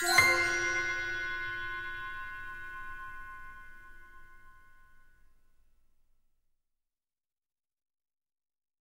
Bye.